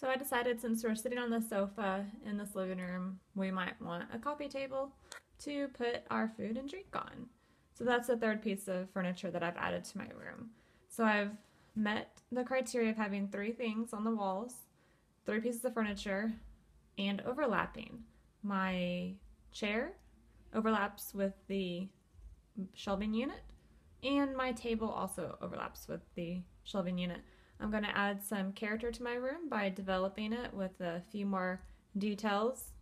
So I decided since we're sitting on the sofa in this living room, we might want a coffee table to put our food and drink on. So that's the third piece of furniture that I've added to my room. So I've met the criteria of having three things on the walls, three pieces of furniture, and overlapping. My chair overlaps with the shelving unit, and my table also overlaps with the shelving unit. I'm going to add some character to my room by developing it with a few more details